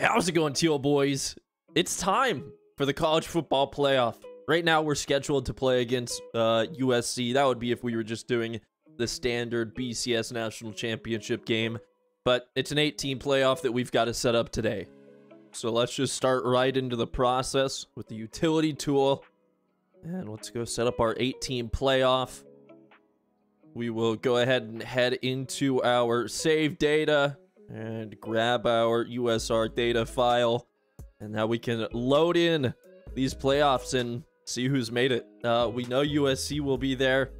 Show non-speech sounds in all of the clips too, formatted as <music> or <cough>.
How's it going, Teal Boys? It's time for the college football playoff. Right now, we're scheduled to play against uh, USC. That would be if we were just doing the standard BCS National Championship game. But it's an 8-team playoff that we've got to set up today. So let's just start right into the process with the utility tool. And let's go set up our 8-team playoff. We will go ahead and head into our save data and grab our USR data file. And now we can load in these playoffs and see who's made it. Uh, we know USC will be there.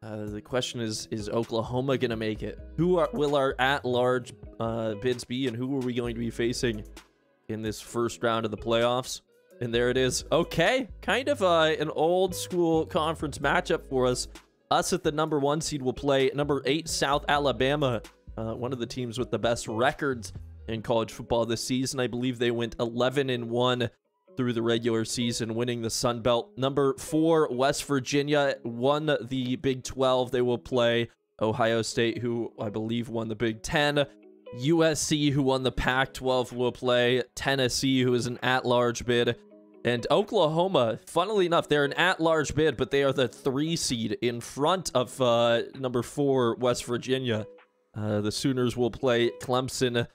Uh, the question is, is Oklahoma going to make it? Who are, will our at-large uh, bids be, and who are we going to be facing in this first round of the playoffs? And there it is. Okay, kind of uh, an old school conference matchup for us. Us at the number one seed will play number eight South Alabama, uh, one of the teams with the best records in college football this season. I believe they went 11 and one through the regular season, winning the Sun Belt. Number four, West Virginia won the Big 12. They will play Ohio State, who I believe won the Big 10. USC, who won the Pac 12, will play Tennessee, who is an at large bid. And Oklahoma, funnily enough, they're an at-large bid, but they are the three seed in front of uh, number four, West Virginia. Uh, the Sooners will play Clemson.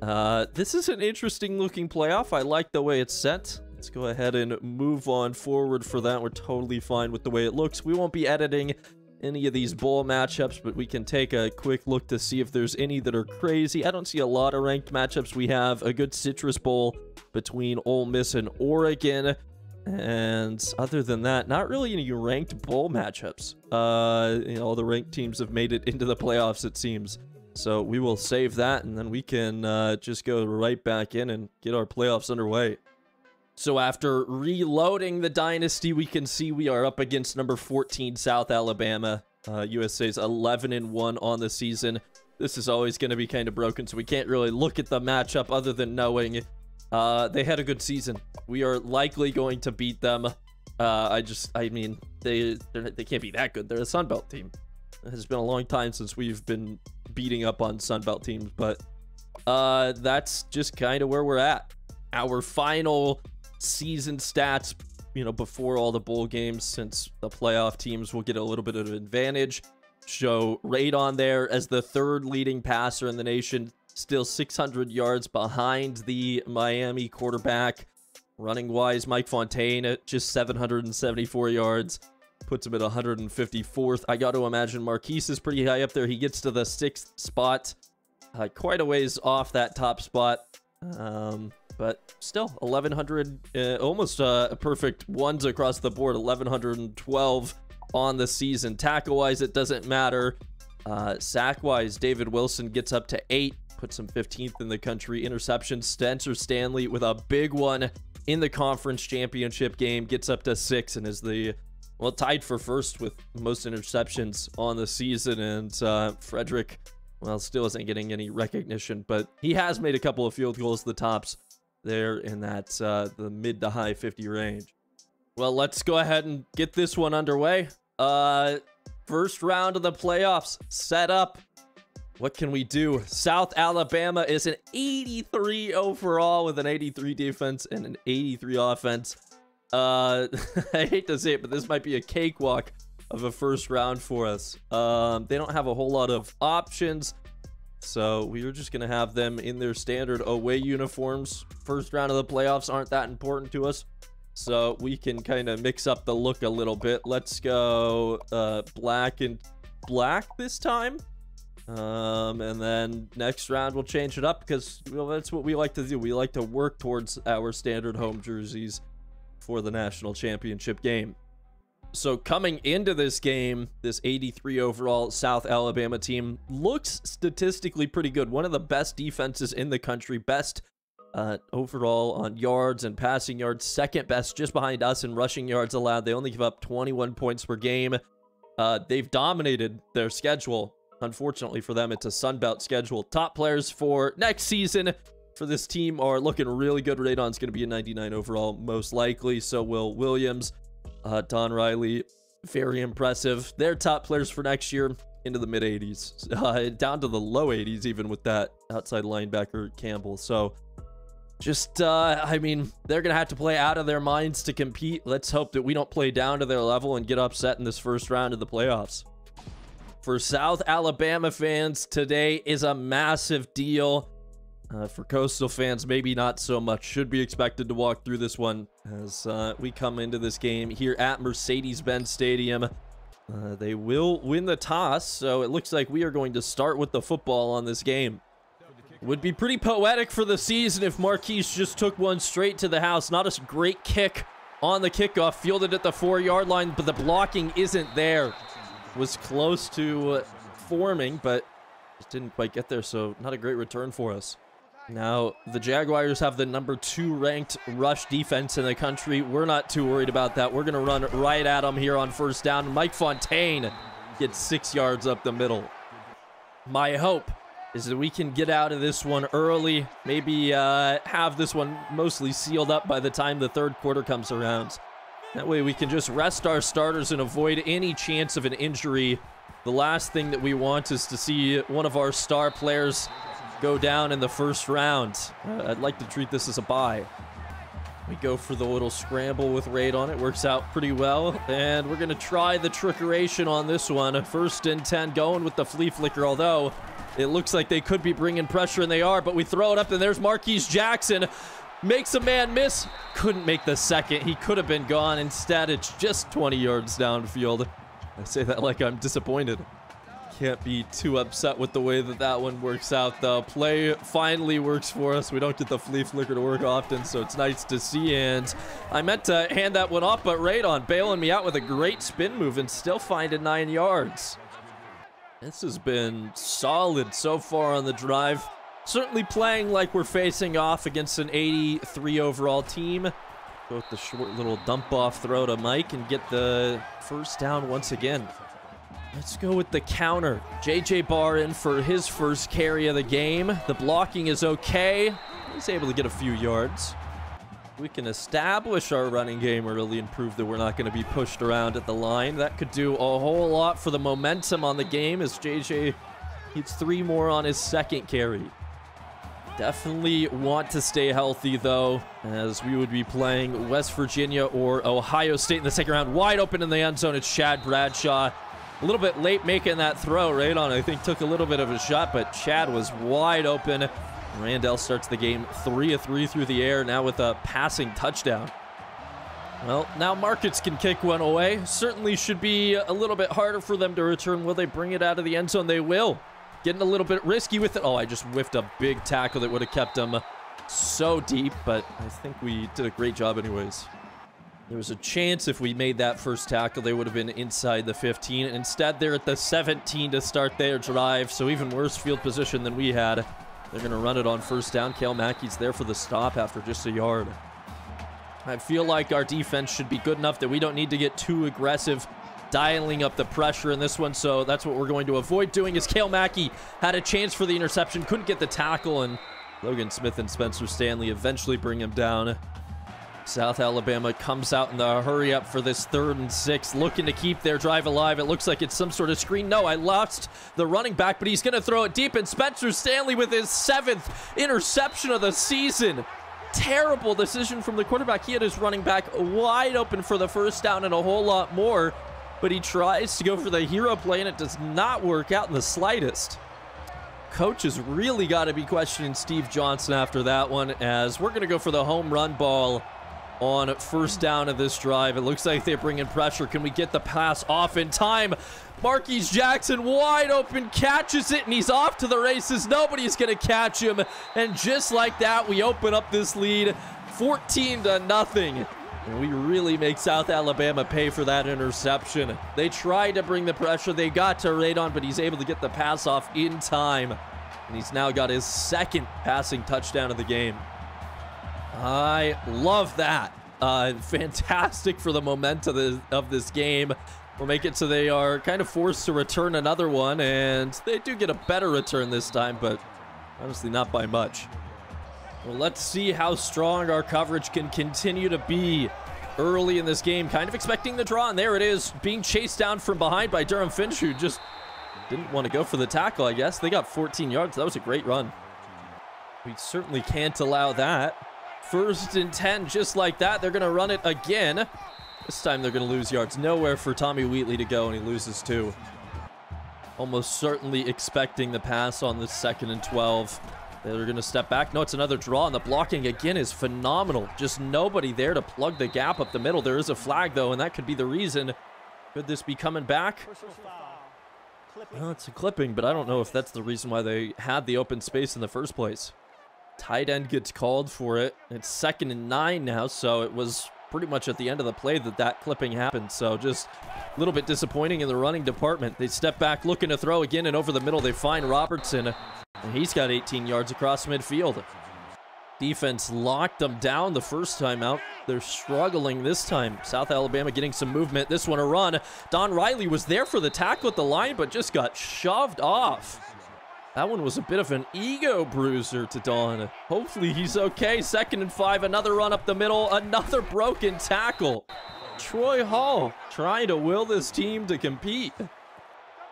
Uh, this is an interesting looking playoff. I like the way it's set. Let's go ahead and move on forward for that. We're totally fine with the way it looks. We won't be editing any of these bowl matchups, but we can take a quick look to see if there's any that are crazy. I don't see a lot of ranked matchups. We have a good Citrus Bowl between Ole Miss and Oregon. And other than that, not really any ranked bowl matchups. Uh, you know, all the ranked teams have made it into the playoffs, it seems. So we will save that, and then we can uh, just go right back in and get our playoffs underway. So after reloading the dynasty, we can see we are up against number 14 South Alabama. Uh, USA's 11 and 1 on the season. This is always going to be kind of broken, so we can't really look at the matchup other than knowing uh, they had a good season. We are likely going to beat them. Uh, I just, I mean, they they can't be that good. They're a Sunbelt team. It has been a long time since we've been beating up on Sunbelt teams, but uh, that's just kind of where we're at. Our final season stats, you know, before all the bowl games, since the playoff teams will get a little bit of an advantage, show Radon there as the third leading passer in the nation, still 600 yards behind the Miami quarterback. Running wise, Mike Fontaine at just 774 yards puts him at 154th. I got to imagine Marquise is pretty high up there. He gets to the sixth spot, uh, quite a ways off that top spot. Um, but still, 1100, uh, almost uh, perfect ones across the board. 1112 on the season. Tackle wise, it doesn't matter. Uh, sack wise, David Wilson gets up to eight puts him 15th in the country. Interception, Spencer Stanley with a big one in the conference championship game, gets up to six and is the, well, tied for first with most interceptions on the season. And uh, Frederick, well, still isn't getting any recognition, but he has made a couple of field goals, the tops there in that uh, the mid to high 50 range. Well, let's go ahead and get this one underway. Uh, first round of the playoffs set up. What can we do? South Alabama is an 83 overall with an 83 defense and an 83 offense. Uh, <laughs> I hate to say it, but this might be a cakewalk of a first round for us. Um, they don't have a whole lot of options. So we are just going to have them in their standard away uniforms. First round of the playoffs aren't that important to us. So we can kind of mix up the look a little bit. Let's go uh, black and black this time. Um, and then next round we'll change it up because well, that's what we like to do. We like to work towards our standard home jerseys for the national championship game. So coming into this game, this 83 overall South Alabama team looks statistically pretty good. One of the best defenses in the country, best uh, overall on yards and passing yards, second best just behind us in rushing yards allowed. They only give up 21 points per game. Uh, they've dominated their schedule Unfortunately for them, it's a Sunbelt schedule. Top players for next season for this team are looking really good. Radon's going to be a 99 overall, most likely. So will Williams, uh, Don Riley, very impressive. They're top players for next year into the mid 80s, <laughs> uh, down to the low 80s, even with that outside linebacker Campbell. So just, uh, I mean, they're going to have to play out of their minds to compete. Let's hope that we don't play down to their level and get upset in this first round of the playoffs. For South Alabama fans, today is a massive deal. Uh, for Coastal fans, maybe not so much. Should be expected to walk through this one as uh, we come into this game here at Mercedes-Benz Stadium. Uh, they will win the toss, so it looks like we are going to start with the football on this game. Would be pretty poetic for the season if Marquise just took one straight to the house. Not a great kick on the kickoff, fielded at the four-yard line, but the blocking isn't there. Was close to forming, but just didn't quite get there, so not a great return for us. Now, the Jaguars have the number two ranked rush defense in the country. We're not too worried about that. We're going to run right at them here on first down. Mike Fontaine gets six yards up the middle. My hope is that we can get out of this one early. Maybe uh, have this one mostly sealed up by the time the third quarter comes around. That way we can just rest our starters and avoid any chance of an injury. The last thing that we want is to see one of our star players go down in the first round. Uh, I'd like to treat this as a bye. We go for the little scramble with Radon it. Works out pretty well. And we're going to try the trickeration on this one. First and 10 going with the flea flicker, although it looks like they could be bringing pressure, and they are. But we throw it up, and there's Marquise Jackson. Makes a man miss. Couldn't make the second. He could have been gone. Instead, it's just 20 yards downfield. I say that like I'm disappointed. Can't be too upset with the way that that one works out. The play finally works for us. We don't get the flea flicker to work often, so it's nice to see. And I meant to hand that one off, but Radon bailing me out with a great spin move and still finding nine yards. This has been solid so far on the drive. Certainly playing like we're facing off against an 83 overall team. Go with the short little dump off throw to Mike and get the first down once again. Let's go with the counter. JJ Barr in for his first carry of the game. The blocking is okay. He's able to get a few yards. We can establish our running game early and prove that we're not going to be pushed around at the line. That could do a whole lot for the momentum on the game as JJ needs three more on his second carry. Definitely want to stay healthy, though, as we would be playing West Virginia or Ohio State in the second round. Wide open in the end zone. It's Chad Bradshaw a little bit late making that throw. Radon, I think, took a little bit of a shot, but Chad was wide open. Randall starts the game 3 of 3 through the air, now with a passing touchdown. Well, now Markets can kick one away. Certainly should be a little bit harder for them to return. Will they bring it out of the end zone? They will. Getting a little bit risky with it. Oh, I just whiffed a big tackle that would have kept them so deep, but I think we did a great job anyways. There was a chance if we made that first tackle, they would have been inside the 15. Instead, they're at the 17 to start their drive, so even worse field position than we had. They're going to run it on first down. Kale Mackey's there for the stop after just a yard. I feel like our defense should be good enough that we don't need to get too aggressive dialing up the pressure in this one, so that's what we're going to avoid doing is Kale Mackey had a chance for the interception, couldn't get the tackle, and Logan Smith and Spencer Stanley eventually bring him down. South Alabama comes out in the hurry up for this third and six, looking to keep their drive alive. It looks like it's some sort of screen. No, I lost the running back, but he's going to throw it deep. And Spencer Stanley with his seventh interception of the season. Terrible decision from the quarterback. He had his running back wide open for the first down and a whole lot more, but he tries to go for the hero play, and it does not work out in the slightest coach has really got to be questioning Steve Johnson after that one as we're going to go for the home run ball on first down of this drive. It looks like they're bringing pressure. Can we get the pass off in time? Marquise Jackson wide open, catches it, and he's off to the races. Nobody's going to catch him. And just like that, we open up this lead 14 to nothing. And we really make South Alabama pay for that interception. They tried to bring the pressure. They got to Radon, but he's able to get the pass off in time. And he's now got his second passing touchdown of the game. I love that. Uh, <laughs> fantastic for the momentum of, of this game. We'll make it so they are kind of forced to return another one, and they do get a better return this time, but honestly not by much. Well, let's see how strong our coverage can continue to be early in this game. Kind of expecting the draw, and there it is, being chased down from behind by Durham Finch, who just didn't want to go for the tackle, I guess. They got 14 yards. That was a great run. We certainly can't allow that. First and 10, just like that. They're going to run it again. This time they're going to lose yards. Nowhere for Tommy Wheatley to go, and he loses two. Almost certainly expecting the pass on the second and 12. They're going to step back. No, it's another draw, and the blocking again is phenomenal. Just nobody there to plug the gap up the middle. There is a flag, though, and that could be the reason. Could this be coming back? Well, it's a clipping, but I don't know if that's the reason why they had the open space in the first place. Tight end gets called for it. It's second and nine now, so it was pretty much at the end of the play that that clipping happened. So just a little bit disappointing in the running department. They step back looking to throw again, and over the middle they find Robertson, and he's got 18 yards across midfield. Defense locked them down the first time out. They're struggling this time. South Alabama getting some movement. This one a run. Don Riley was there for the tackle at the line, but just got shoved off. That one was a bit of an ego bruiser to Don. Hopefully he's okay. Second and five, another run up the middle, another broken tackle. Troy Hall trying to will this team to compete.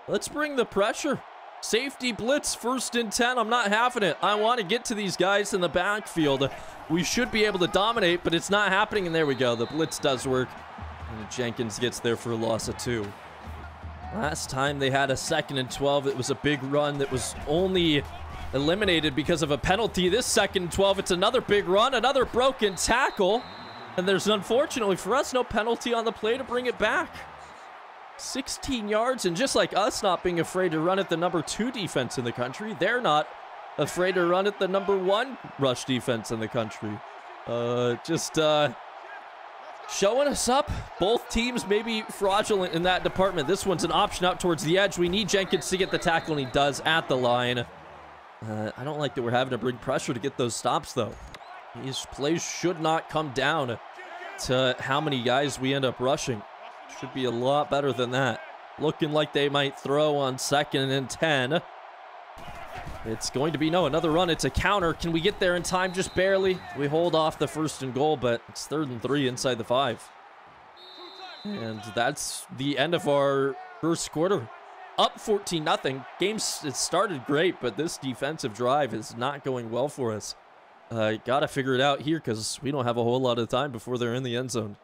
Let's bring the pressure. Safety blitz, first and 10. I'm not having it. I want to get to these guys in the backfield. We should be able to dominate, but it's not happening. And there we go. The blitz does work. And Jenkins gets there for a loss of two. Last time they had a second and 12. It was a big run that was only eliminated because of a penalty. This second and 12, it's another big run, another broken tackle. And there's unfortunately for us no penalty on the play to bring it back. 16 yards, and just like us not being afraid to run at the number two defense in the country, they're not afraid to run at the number one rush defense in the country. Uh, just uh, showing us up. Both teams may be fraudulent in that department. This one's an option out towards the edge. We need Jenkins to get the tackle, and he does at the line. Uh, I don't like that we're having to bring pressure to get those stops, though. These plays should not come down to how many guys we end up rushing. Should be a lot better than that. Looking like they might throw on second and 10. It's going to be, no, another run. It's a counter. Can we get there in time? Just barely. We hold off the first and goal, but it's third and three inside the five. And that's the end of our first quarter. Up 14 nothing. Game it started great, but this defensive drive is not going well for us. Uh, Got to figure it out here because we don't have a whole lot of time before they're in the end zone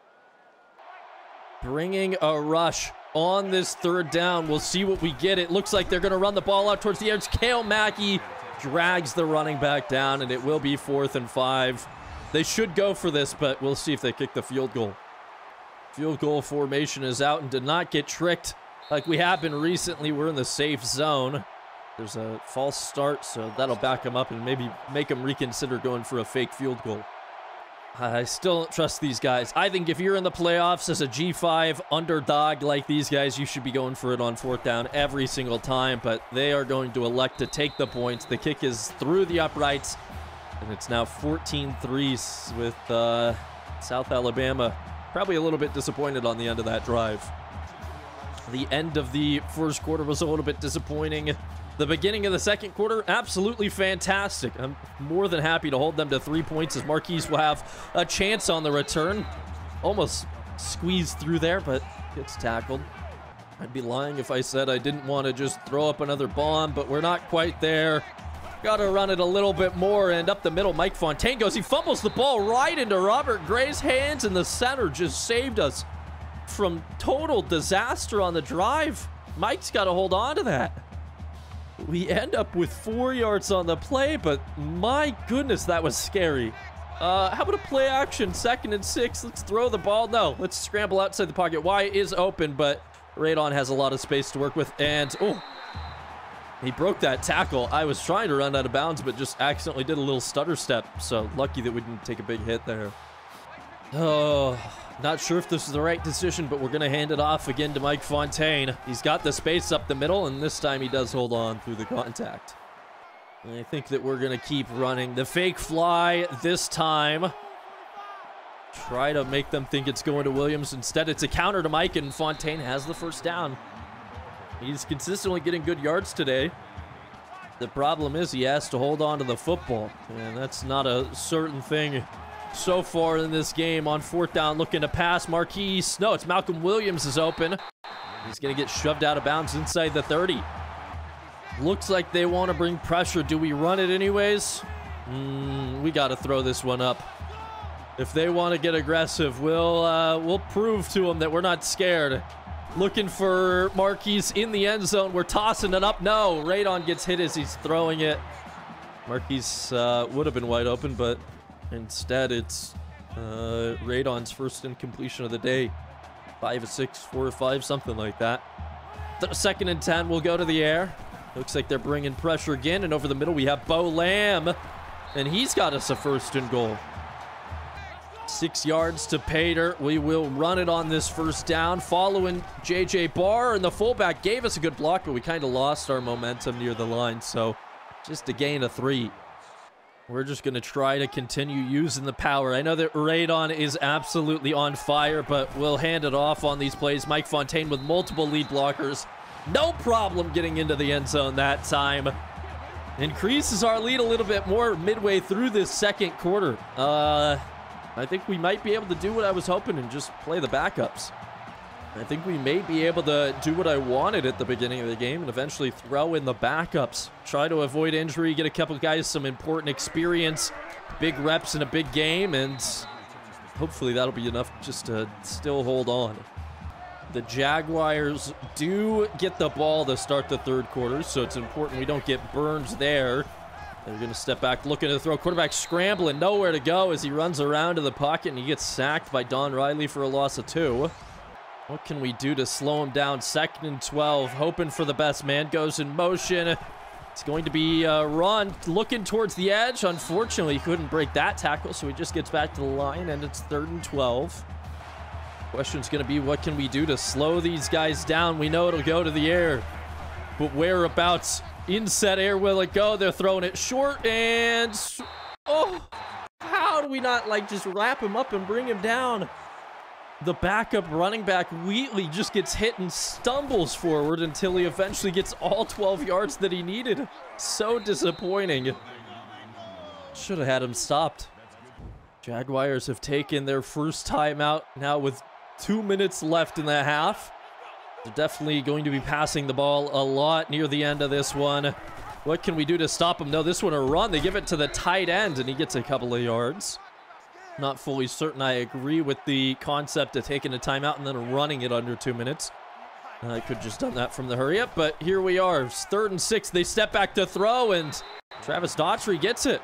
bringing a rush on this third down. We'll see what we get. It looks like they're going to run the ball out towards the edge. Kale Mackey drags the running back down, and it will be fourth and five. They should go for this, but we'll see if they kick the field goal. Field goal formation is out and did not get tricked like we have been recently. We're in the safe zone. There's a false start, so that'll back them up and maybe make them reconsider going for a fake field goal. I still don't trust these guys. I think if you're in the playoffs as a G5 underdog like these guys, you should be going for it on fourth down every single time, but they are going to elect to take the points. The kick is through the uprights, and it's now 14-3 with uh, South Alabama. Probably a little bit disappointed on the end of that drive. The end of the first quarter was a little bit disappointing. The beginning of the second quarter, absolutely fantastic. I'm more than happy to hold them to three points as Marquise will have a chance on the return. Almost squeezed through there, but gets tackled. I'd be lying if I said I didn't want to just throw up another bomb, but we're not quite there. Got to run it a little bit more, and up the middle, Mike Fontaine goes. He fumbles the ball right into Robert Gray's hands, and the center just saved us from total disaster on the drive. Mike's got to hold on to that. We end up with four yards on the play, but my goodness, that was scary. Uh, how about a play action, second and six? Let's throw the ball. No, let's scramble outside the pocket. Y is open, but Radon has a lot of space to work with. And, oh, he broke that tackle. I was trying to run out of bounds, but just accidentally did a little stutter step. So lucky that we didn't take a big hit there. Oh, not sure if this is the right decision, but we're going to hand it off again to Mike Fontaine. He's got the space up the middle, and this time he does hold on through the contact. And I think that we're going to keep running. The fake fly this time. Try to make them think it's going to Williams. Instead, it's a counter to Mike, and Fontaine has the first down. He's consistently getting good yards today. The problem is he has to hold on to the football, and that's not a certain thing so far in this game on fourth down looking to pass Marquise. No, it's Malcolm Williams is open. He's going to get shoved out of bounds inside the 30. Looks like they want to bring pressure. Do we run it anyways? Mm, we got to throw this one up. If they want to get aggressive, we'll uh, we'll prove to them that we're not scared. Looking for Marquise in the end zone. We're tossing it up. No, Radon gets hit as he's throwing it. Marquise uh, would have been wide open, but instead it's uh, Radon's first incompletion of the day. Five or six, four or five, something like that. The second and 10 will go to the air. Looks like they're bringing pressure again. And over the middle, we have Bo Lamb. And he's got us a first and goal. Six yards to Pater. We will run it on this first down. Following J.J. Barr. And the fullback gave us a good block, but we kind of lost our momentum near the line. So just a gain of three. We're just going to try to continue using the power. I know that Radon is absolutely on fire, but we'll hand it off on these plays. Mike Fontaine with multiple lead blockers. No problem getting into the end zone that time. Increases our lead a little bit more midway through this second quarter. Uh, I think we might be able to do what I was hoping and just play the backups. I think we may be able to do what I wanted at the beginning of the game and eventually throw in the backups. Try to avoid injury, get a couple guys some important experience, big reps in a big game, and hopefully that'll be enough just to still hold on. The Jaguars do get the ball to start the third quarter, so it's important we don't get burned there. They're going to step back, looking to throw. Quarterback scrambling, nowhere to go as he runs around to the pocket, and he gets sacked by Don Riley for a loss of two. What can we do to slow him down? Second and 12, hoping for the best. Man goes in motion. It's going to be uh, a run, looking towards the edge. Unfortunately, he couldn't break that tackle, so he just gets back to the line, and it's third and 12. Question's going to be, what can we do to slow these guys down? We know it'll go to the air, but whereabouts in set air will it go? They're throwing it short, and... Oh! How do we not, like, just wrap him up and bring him down? The backup running back, Wheatley, just gets hit and stumbles forward until he eventually gets all 12 yards that he needed. So disappointing. Should have had him stopped. Jaguars have taken their first timeout now with two minutes left in the half. They're definitely going to be passing the ball a lot near the end of this one. What can we do to stop them? No, this one a run. They give it to the tight end, and he gets a couple of yards. Not fully certain I agree with the concept of taking a timeout and then running it under two minutes. I could just done that from the hurry up, but here we are. Third and six. They step back to throw, and Travis Daughtry gets it.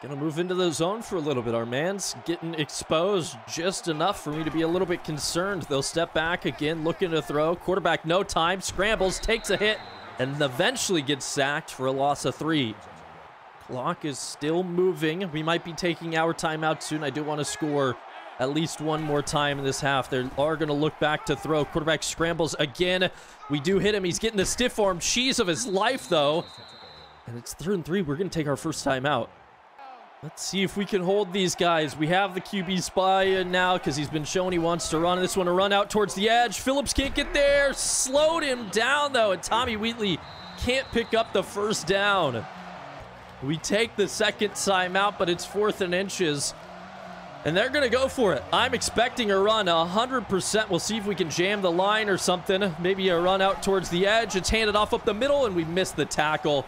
Gonna move into the zone for a little bit. Our man's getting exposed just enough for me to be a little bit concerned. They'll step back again, looking to throw. Quarterback, no time, scrambles, takes a hit, and eventually gets sacked for a loss of three. Clock is still moving. We might be taking our timeout soon. I do want to score at least one more time in this half. They are going to look back to throw. Quarterback scrambles again. We do hit him. He's getting the stiff arm cheese of his life, though. And it's third and three. We're going to take our first time out. Let's see if we can hold these guys. We have the QB spy now because he's been shown he wants to run. This one to run out towards the edge. Phillips can't get there. Slowed him down, though, and Tommy Wheatley can't pick up the first down. We take the second time out, but it's fourth and inches. And they're going to go for it. I'm expecting a run 100%. We'll see if we can jam the line or something. Maybe a run out towards the edge. It's handed off up the middle, and we miss the tackle.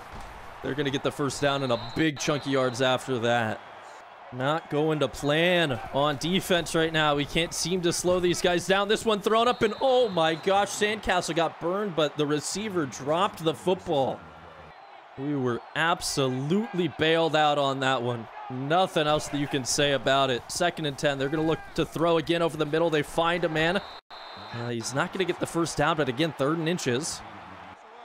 They're going to get the first down and a big chunky yards after that. Not going to plan on defense right now. We can't seem to slow these guys down. This one thrown up, and oh my gosh, Sandcastle got burned, but the receiver dropped the football. We were absolutely bailed out on that one. Nothing else that you can say about it. Second and 10. They're going to look to throw again over the middle. They find a man. Uh, he's not going to get the first down, but again, third and inches.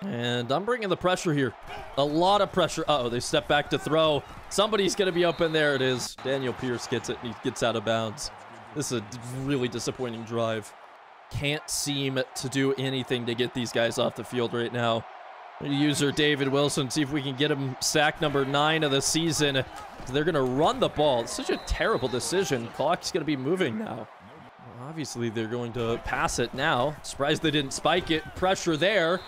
And I'm bringing the pressure here. A lot of pressure. Uh oh they step back to throw. Somebody's going to be open. There it is. Daniel Pierce gets it, and he gets out of bounds. This is a really disappointing drive. Can't seem to do anything to get these guys off the field right now. User David Wilson, see if we can get him sack number nine of the season. They're going to run the ball. It's such a terrible decision. Clock's going to be moving now. Obviously, they're going to pass it now. Surprised they didn't spike it. Pressure there.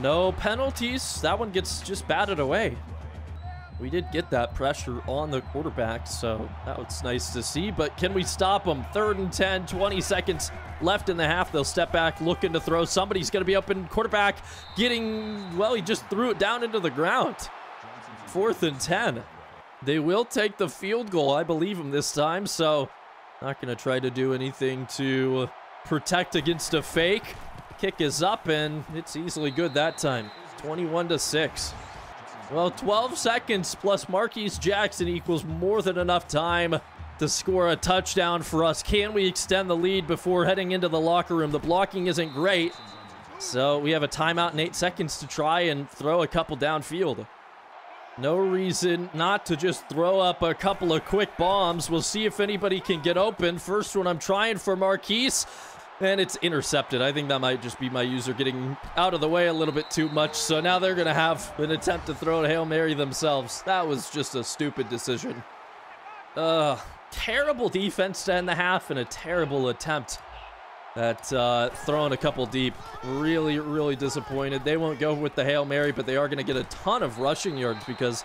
No penalties. That one gets just batted away. We did get that pressure on the quarterback, so that was nice to see. But can we stop them? Third and 10, 20 seconds left in the half. They'll step back, looking to throw. Somebody's going to be up in Quarterback getting, well, he just threw it down into the ground. Fourth and 10. They will take the field goal. I believe him this time, so not going to try to do anything to protect against a fake. Kick is up, and it's easily good that time. 21 to 6. Well, 12 seconds plus Marquise Jackson equals more than enough time to score a touchdown for us. Can we extend the lead before heading into the locker room? The blocking isn't great, so we have a timeout in eight seconds to try and throw a couple downfield. No reason not to just throw up a couple of quick bombs. We'll see if anybody can get open. First one I'm trying for Marquise. And it's intercepted. I think that might just be my user getting out of the way a little bit too much. So now they're going to have an attempt to throw a Hail Mary themselves. That was just a stupid decision. Uh, terrible defense to end the half and a terrible attempt at uh, throwing a couple deep. Really, really disappointed. They won't go with the Hail Mary, but they are going to get a ton of rushing yards because,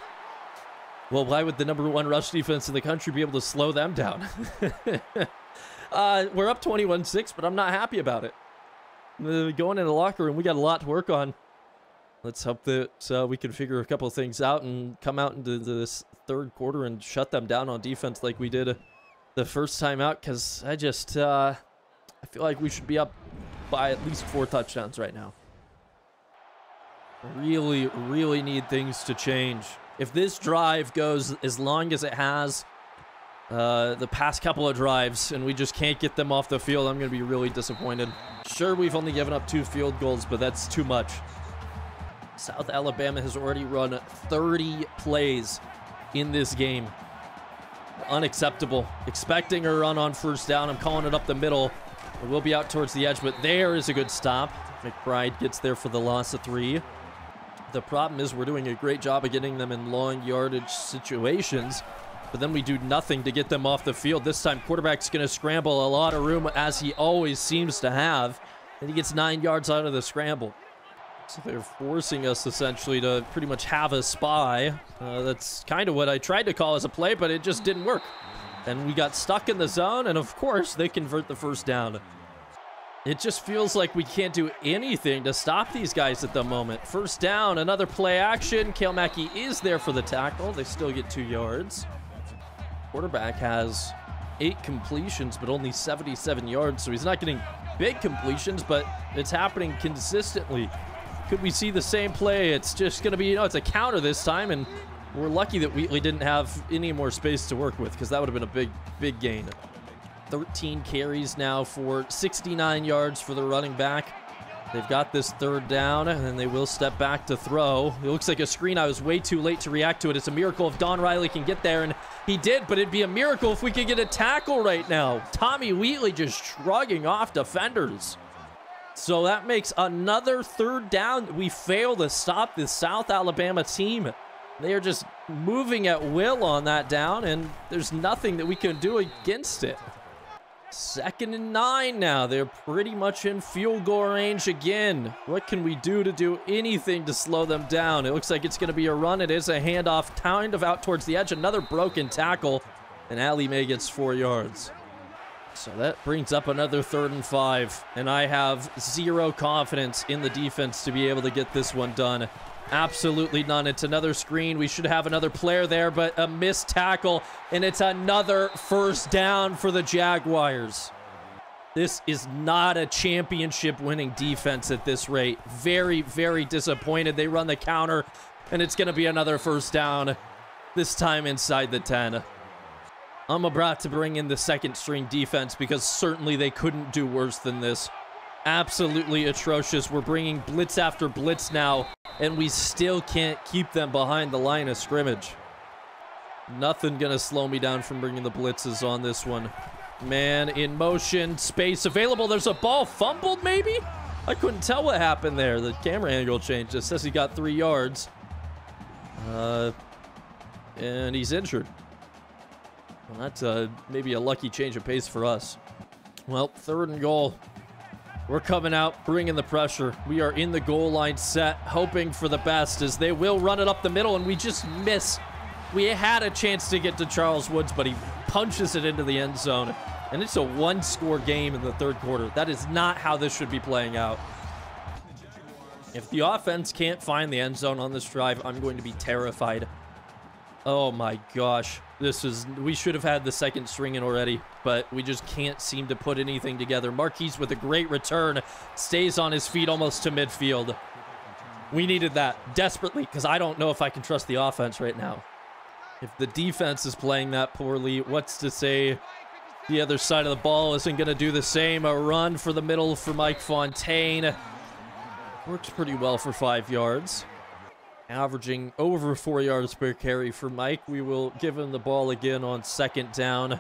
well, why would the number one rush defense in the country be able to slow them down? <laughs> uh, we're up 21-6, but I'm not happy about it. Uh, going in the locker room, we got a lot to work on. Let's hope that uh, we can figure a couple things out and come out into this third quarter and shut them down on defense like we did the first time out because I just... Uh, I feel like we should be up by at least four touchdowns right now. Really, really need things to change. If this drive goes as long as it has uh, the past couple of drives and we just can't get them off the field, I'm going to be really disappointed. Sure, we've only given up two field goals, but that's too much. South Alabama has already run 30 plays in this game. Unacceptable. Expecting a run on first down. I'm calling it up the middle. It will be out towards the edge, but there is a good stop. McBride gets there for the loss of three. The problem is we're doing a great job of getting them in long yardage situations, but then we do nothing to get them off the field. This time, quarterback's going to scramble a lot of room, as he always seems to have, and he gets nine yards out of the scramble. So they're forcing us essentially to pretty much have a spy. Uh, that's kind of what I tried to call as a play, but it just didn't work. And we got stuck in the zone, and of course, they convert the first down. It just feels like we can't do anything to stop these guys at the moment. First down, another play action. Kale Mackey is there for the tackle. They still get two yards. Quarterback has eight completions, but only 77 yards, so he's not getting big completions, but it's happening consistently. Could we see the same play? It's just going to be, you know, it's a counter this time, and we're lucky that Wheatley didn't have any more space to work with because that would have been a big, big gain. 13 carries now for 69 yards for the running back. They've got this third down, and then they will step back to throw. It looks like a screen. I was way too late to react to it. It's a miracle if Don Riley can get there, and he did, but it'd be a miracle if we could get a tackle right now. Tommy Wheatley just shrugging off defenders. So that makes another third down. We fail to stop this South Alabama team. They are just moving at will on that down, and there's nothing that we can do against it. Second and nine now. They're pretty much in field goal range again. What can we do to do anything to slow them down? It looks like it's going to be a run. It is a handoff, kind of out towards the edge. Another broken tackle, and Ali May gets four yards. So that brings up another third and five, and I have zero confidence in the defense to be able to get this one done. Absolutely none. It's another screen. We should have another player there, but a missed tackle, and it's another first down for the Jaguars. This is not a championship winning defense at this rate. Very, very disappointed. They run the counter, and it's going to be another first down, this time inside the 10. I'm about to bring in the second string defense because certainly they couldn't do worse than this absolutely atrocious. We're bringing blitz after blitz now, and we still can't keep them behind the line of scrimmage. Nothing gonna slow me down from bringing the blitzes on this one. Man in motion, space available. There's a ball fumbled, maybe? I couldn't tell what happened there. The camera angle changed. It says he got three yards. Uh, and he's injured. Well, that's uh, maybe a lucky change of pace for us. Well, third and goal. We're coming out, bringing the pressure. We are in the goal line set, hoping for the best as they will run it up the middle, and we just miss. We had a chance to get to Charles Woods, but he punches it into the end zone. And it's a one-score game in the third quarter. That is not how this should be playing out. If the offense can't find the end zone on this drive, I'm going to be terrified. Oh my gosh. This is, we should have had the second string in already, but we just can't seem to put anything together. Marquise with a great return, stays on his feet almost to midfield. We needed that desperately because I don't know if I can trust the offense right now. If the defense is playing that poorly, what's to say the other side of the ball isn't going to do the same? A run for the middle for Mike Fontaine. Works pretty well for five yards averaging over four yards per carry for Mike. We will give him the ball again on second down.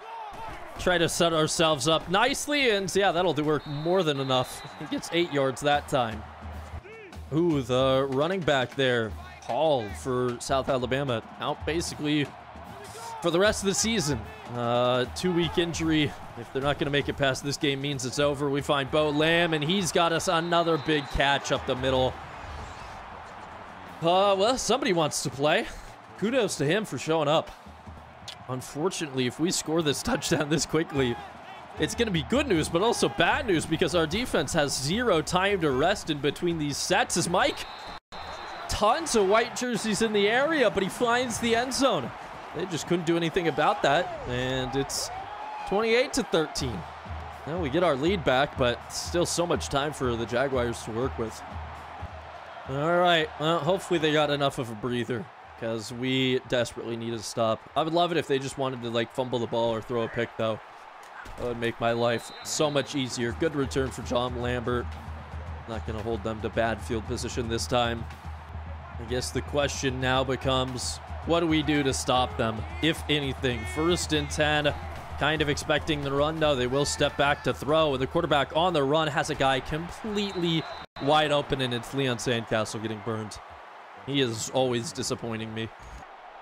Try to set ourselves up nicely, and yeah, that'll do work more than enough. <laughs> He gets eight yards that time. Ooh, the running back there, Paul for South Alabama, out basically for the rest of the season. Uh, two-week injury. If they're not going to make it past this game, means it's over. We find Bo Lamb, and he's got us another big catch up the middle. Uh, well, somebody wants to play. Kudos to him for showing up. Unfortunately, if we score this <laughs> touchdown this quickly, it's going to be good news, but also bad news because our defense has zero time to rest in between these sets. Is Mike? Tons of white jerseys in the area, but he finds the end zone. They just couldn't do anything about that, and it's 28 to 13. Now we get our lead back, but still so much time for the Jaguars to work with. All right. Well, hopefully they got enough of a breather because we desperately need to stop. I would love it if they just wanted to like fumble the ball or throw a pick though. That would make my life so much easier. Good return for John Lambert. Not going to hold them to bad field position this time. I guess the question now becomes, what do we do to stop them, if anything? First and 10, kind of expecting the run. No, they will step back to throw. And the quarterback on the run has a guy completely wide open, and it's Leon Sandcastle getting burned. He is always disappointing me.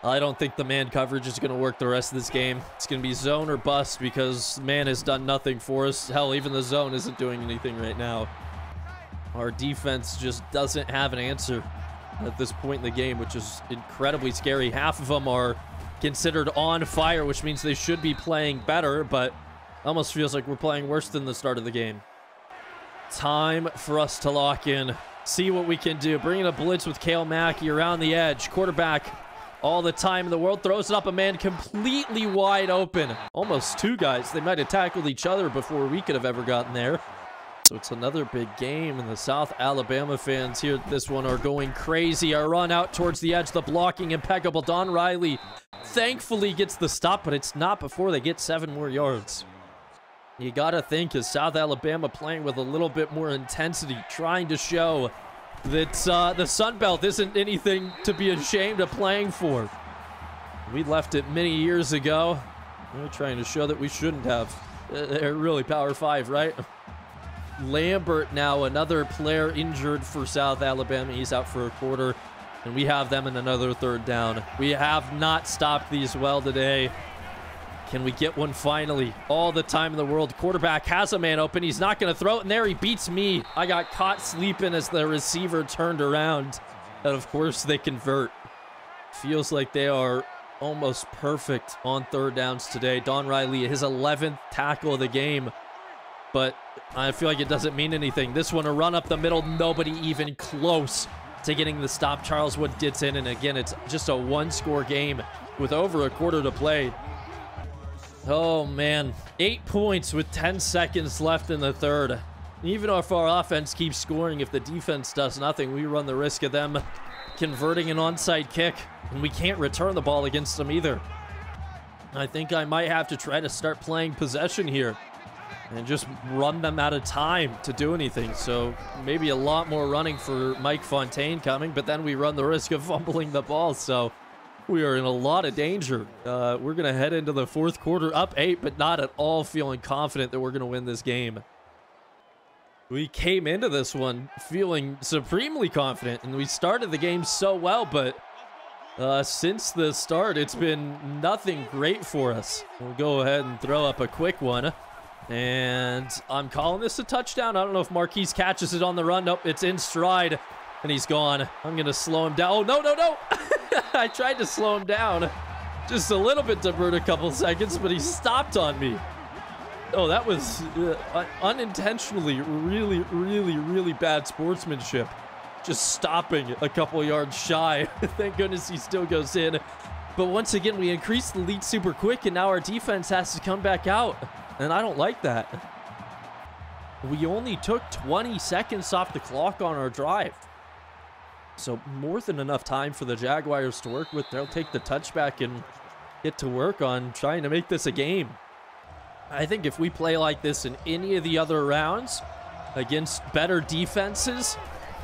I don't think the man coverage is going to work the rest of this game. It's going to be zone or bust because man has done nothing for us. Hell, even the zone isn't doing anything right now. Our defense just doesn't have an answer at this point in the game, which is incredibly scary. Half of them are considered on fire, which means they should be playing better, but almost feels like we're playing worse than the start of the game. Time for us to lock in. See what we can do. Bringing a blitz with Kale Mackey around the edge. Quarterback all the time in the world. Throws it up a man completely wide open. Almost two guys. They might have tackled each other before we could have ever gotten there. So it's another big game, and the South Alabama fans here this one are going crazy. A run out towards the edge, the blocking impeccable. Don Riley thankfully gets the stop, but it's not before they get seven more yards. You got to think is South Alabama playing with a little bit more intensity, trying to show that uh, the Sun Belt isn't anything to be ashamed of playing for. We left it many years ago. We're trying to show that we shouldn't have. Uh, they're really Power 5, right? Lambert now, another player injured for South Alabama. He's out for a quarter, and we have them in another third down. We have not stopped these well today. Can we get one finally? All the time in the world. Quarterback has a man open. He's not going to throw it in there. He beats me. I got caught sleeping as the receiver turned around. And of course, they convert. Feels like they are almost perfect on third downs today. Don Riley, his 11th tackle of the game. But I feel like it doesn't mean anything. This one, a run up the middle. Nobody even close to getting the stop. Charles Wood gets in. And again, it's just a one-score game with over a quarter to play. Oh, man. Eight points with 10 seconds left in the third. Even if our offense keeps scoring, if the defense does nothing, we run the risk of them converting an onside kick. And we can't return the ball against them either. I think I might have to try to start playing possession here. And just run them out of time to do anything. So maybe a lot more running for Mike Fontaine coming. But then we run the risk of <laughs> fumbling the ball. So we are in a lot of danger. Uh, we're going to head into the fourth quarter up eight, but not at all feeling confident that we're going to win this game. We came into this one feeling supremely confident, and we started the game so well, but uh, since the start, it's been nothing great for us. We'll go ahead and throw up a quick one. And I'm calling this a touchdown. I don't know if Marquise catches it on the run. Nope, it's in stride. And he's gone. I'm going to slow him down. Oh, no, no, no. <laughs> I tried to slow him down just a little bit to burn a couple seconds, but he stopped on me. Oh, that was uh, unintentionally really, really, really bad sportsmanship. Just stopping a couple yards shy. <laughs> Thank goodness he still goes in. But once again, we increased the lead super quick, and now our defense has to come back out. And I don't like that. We only took 20 seconds off the clock on our drive. So more than enough time for the Jaguars to work with. They'll take the touchback and get to work on trying to make this a game. I think if we play like this in any of the other rounds against better defenses,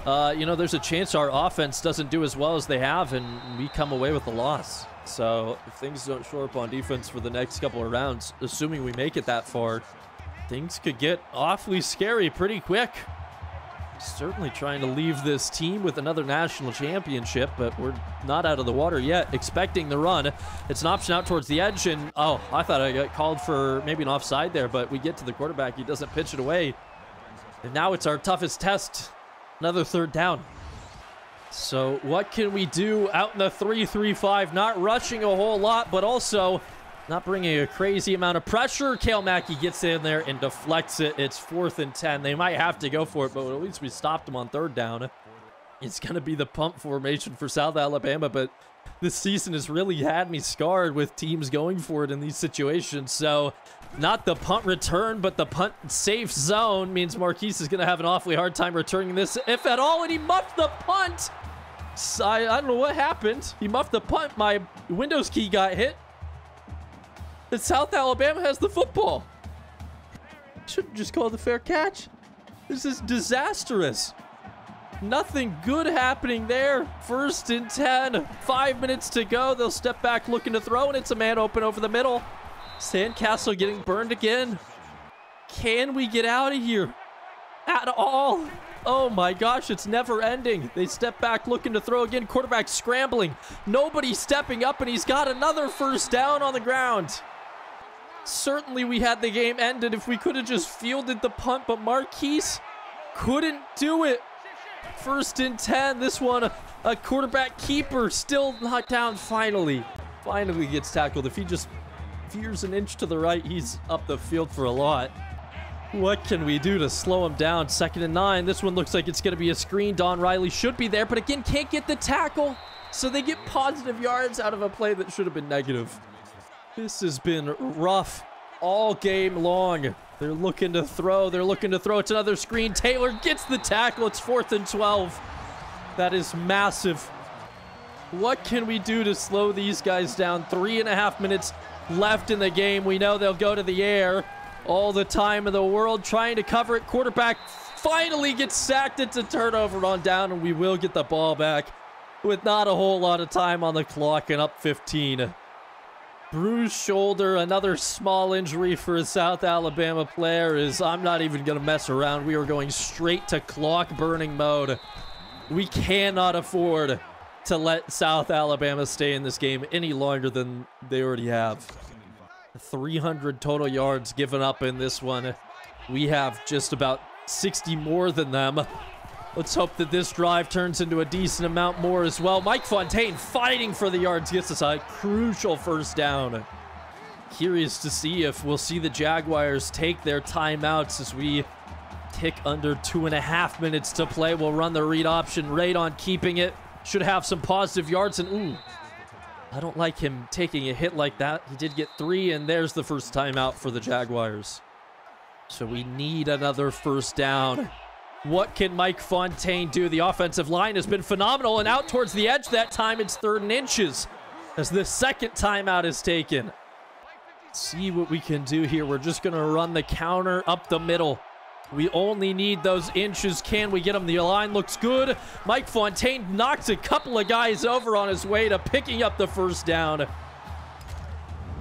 uh, you know, there's a chance our offense doesn't do as well as they have and we come away with a loss. So if things don't show up on defense for the next couple of rounds, assuming we make it that far, things could get awfully scary pretty quick. Certainly trying to leave this team with another national championship, but we're not out of the water yet. Expecting the run. It's an option out towards the edge, and oh, I thought I got called for maybe an offside there, but we get to the quarterback. He doesn't pitch it away. And now it's our toughest test. Another third down. So what can we do out in the 3-3-5? Not rushing a whole lot, but also not bringing a crazy amount of pressure. Kale Mackey gets in there and deflects it. It's fourth and 10. They might have to go for it, but at least we stopped them on third down. It's going to be the punt formation for South Alabama, but this season has really had me scarred with teams going for it in these situations. So not the punt return, but the punt safe zone means Marquise is going to have an awfully hard time returning this, if at all, and he muffed the punt. I, I don't know what happened. He muffed the punt. My Windows key got hit that South Alabama has the football. Shouldn't just call a fair catch. This is disastrous. Nothing good happening there. First and 10. Five minutes to go. They'll step back looking to throw, and it's a man open over the middle. Sandcastle getting burned again. Can we get out of here? At all? Oh my gosh, it's never ending. They step back looking to throw again. Quarterback scrambling. Nobody stepping up, and he's got another first down on the ground. Certainly we had the game ended if we could have just fielded the punt, but Marquise couldn't do it. First and 10. This one, a quarterback keeper still not down finally. Finally gets tackled. If he just veers an inch to the right, he's up the field for a lot. What can we do to slow him down? Second and nine. This one looks like it's going to be a screen. Don Riley should be there, but again, can't get the tackle. So they get positive yards out of a play that should have been negative. This has been rough all game long. They're looking to throw. They're looking to throw. It's another screen. Taylor gets the tackle. It's fourth and 12. That is massive. What can we do to slow these guys down? Three and a half minutes left in the game. We know they'll go to the air all the time in the world trying to cover it. Quarterback finally gets sacked. It's a turnover on down, and we will get the ball back with not a whole lot of time on the clock and up 15. Bruised shoulder, another small injury for a South Alabama player is I'm not even going to mess around. We are going straight to clock burning mode. We cannot afford to let South Alabama stay in this game any longer than they already have. 300 total yards given up in this one. We have just about 60 more than them. Let's hope that this drive turns into a decent amount more as well. Mike Fontaine fighting for the yards gets us a crucial first down. Curious to see if we'll see the Jaguars take their timeouts as we tick under two and a half minutes to play. We'll run the read option right on keeping it. Should have some positive yards and ooh, I don't like him taking a hit like that. He did get three and there's the first timeout for the Jaguars. So we need another first down. What can Mike Fontaine do? The offensive line has been phenomenal and out towards the edge that time. It's third and inches as the second timeout is taken. See what we can do here. We're just going to run the counter up the middle. We only need those inches. Can we get them? The line looks good. Mike Fontaine knocks a couple of guys over on his way to picking up the first down.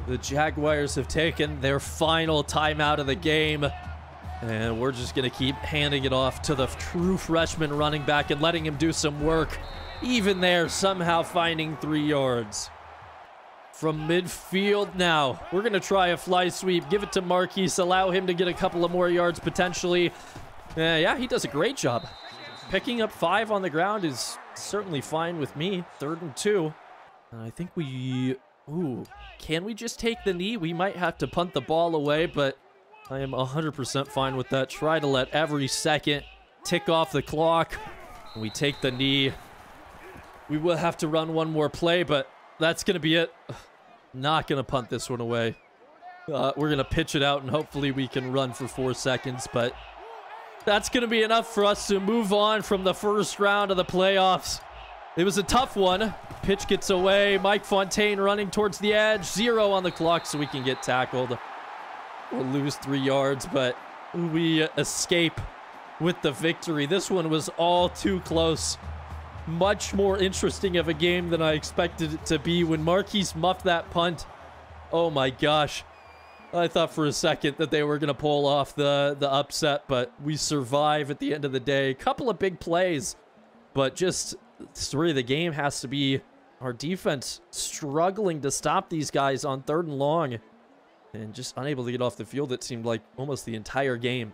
The Jaguars have taken their final timeout of the game. And we're just going to keep handing it off to the true freshman running back and letting him do some work. Even there, somehow finding three yards. From midfield now, we're going to try a fly sweep. Give it to Marquise. Allow him to get a couple of more yards potentially. Uh, yeah, he does a great job. Picking up five on the ground is certainly fine with me. Third and two. And I think we... Ooh, can we just take the knee? We might have to punt the ball away, but I am 100% fine with that. Try to let every second tick off the clock. We take the knee. We will have to run one more play, but that's going to be it. <sighs> Not going to punt this one away. Uh, we're going to pitch it out and hopefully we can run for four seconds, but that's going to be enough for us to move on from the first round of the playoffs. It was a tough one. Pitch gets away. Mike Fontaine running towards the edge. Zero on the clock so we can get tackled. We'll lose three yards, but we escape with the victory. This one was all too close. Much more interesting of a game than I expected it to be. When Marquise muffed that punt, oh my gosh. I thought for a second that they were going to pull off the, the upset, but we survive at the end of the day. A couple of big plays, but just story of the game has to be our defense struggling to stop these guys on third and long and just unable to get off the field, it seemed like almost the entire game.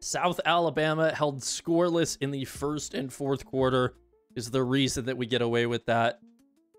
South Alabama held scoreless in the first and fourth quarter is the reason that we get away with that.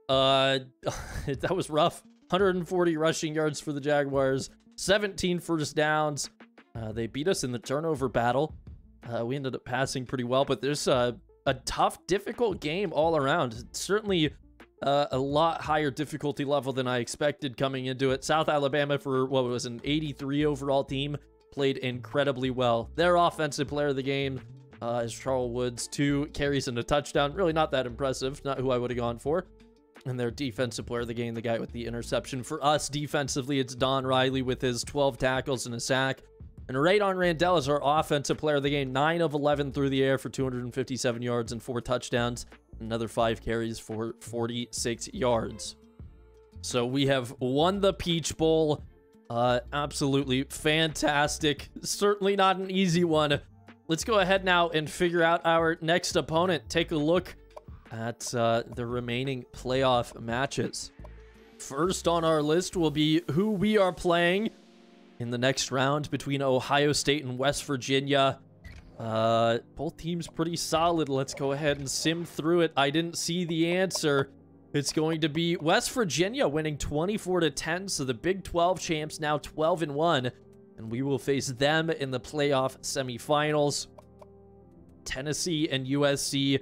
Uh, <laughs> that was rough. 140 rushing yards for the Jaguars, 17 first downs. Uh, they beat us in the turnover battle. Uh, we ended up passing pretty well, but there's a, a tough, difficult game all around. certainly uh, a lot higher difficulty level than I expected coming into it. South Alabama, for what was an 83 overall team, played incredibly well. Their offensive player of the game uh, is Charles Woods, two carries and a touchdown. Really not that impressive, not who I would have gone for. And their defensive player of the game, the guy with the interception. For us, defensively, it's Don Riley with his 12 tackles and a sack. And Radon Randall is our offensive player of the game, 9 of 11 through the air for 257 yards and 4 touchdowns. Another 5 carries for 46 yards. So we have won the Peach Bowl. Uh, absolutely fantastic. Certainly not an easy one. Let's go ahead now and figure out our next opponent. Take a look at uh, the remaining playoff matches. First on our list will be who we are playing in the next round between Ohio State and West Virginia. Uh, both teams pretty solid. Let's go ahead and sim through it. I didn't see the answer. It's going to be West Virginia winning 24 to 10. So the Big 12 champs now 12 and 1. And we will face them in the playoff semifinals. Tennessee and USC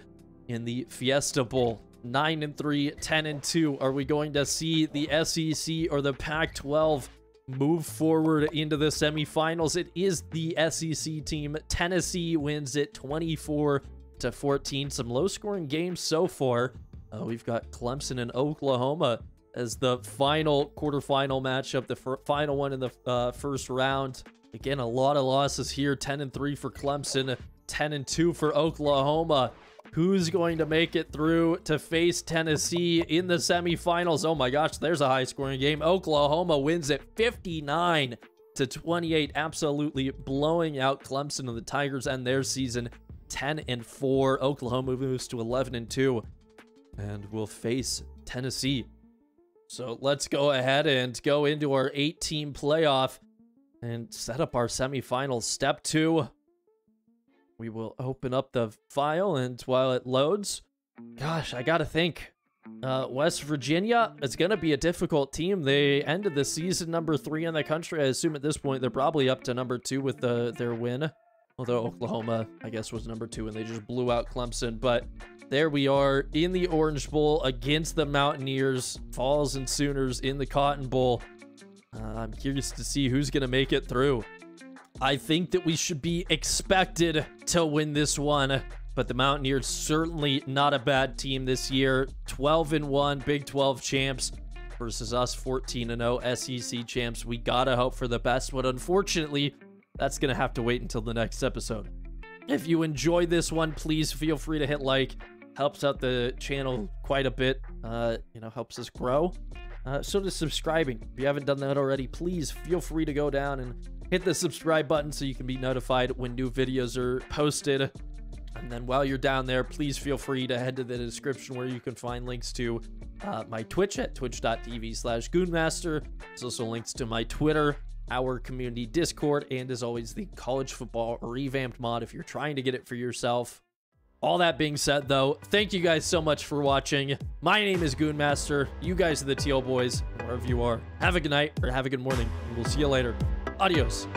in the Fiesta Bowl. 9 and 3, 10 and 2. Are we going to see the SEC or the Pac 12 move forward into the semifinals? It is the SEC team. Tennessee wins it 24 to 14. Some low scoring games so far. Uh, we've got Clemson and Oklahoma as the final quarterfinal matchup, the final one in the uh, first round. Again, a lot of losses here 10 and 3 for Clemson, 10 and 2 for Oklahoma. Who's going to make it through to face Tennessee in the semifinals? Oh my gosh, there's a high scoring game. Oklahoma wins it 59 to 28, absolutely blowing out Clemson and the Tigers and their season 10 and 4. Oklahoma moves to 11 and 2 and will face Tennessee. So let's go ahead and go into our eight team playoff and set up our semifinals. Step two, we will open up the file and while it loads, gosh, I gotta think. Uh, West Virginia is going to be a difficult team. They ended the season number three in the country. I assume at this point they're probably up to number two with the, their win. Although Oklahoma, I guess, was number two and they just blew out Clemson. But there we are in the Orange Bowl against the Mountaineers, Vols and Sooners in the Cotton Bowl. Uh, I'm curious to see who's going to make it through. I think that we should be expected to win this one, but the Mountaineers certainly not a bad team this year. 12 and 1 Big 12 champs versus us 14 and 0 SEC champs. We got to hope for the best, but unfortunately, that's going to have to wait until the next episode. If you enjoyed this one, please feel free to hit like helps out the channel quite a bit. Uh, you know, helps us grow. Uh, so does subscribing. If you haven't done that already, please feel free to go down and hit the subscribe button so you can be notified when new videos are posted. And then while you're down there, please feel free to head to the description where you can find links to uh, my Twitch at twitch.tv slash goonmaster. There's also links to my Twitter, our community Discord, and as always, the college football revamped mod if you're trying to get it for yourself. All that being said, though, thank you guys so much for watching. My name is Goonmaster. You guys are the Teal Boys, wherever you are. Have a good night or have a good morning. We'll see you later. Adios.